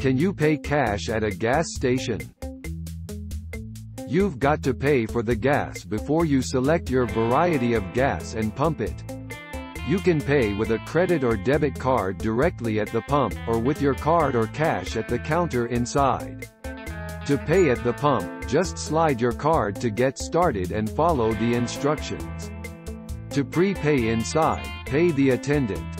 Can you pay cash at a gas station? You've got to pay for the gas before you select your variety of gas and pump it. You can pay with a credit or debit card directly at the pump, or with your card or cash at the counter inside. To pay at the pump, just slide your card to get started and follow the instructions. To prepay inside, pay the attendant.